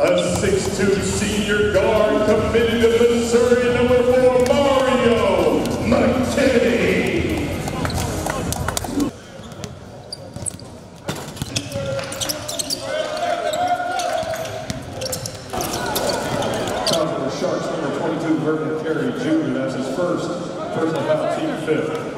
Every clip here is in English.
A 6'2 senior guard committed to Missouri, number four, Mario McKinney. Sharks, number 22, Vernon Carey Jr. That's his first personal foul, team fifth.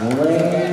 Lane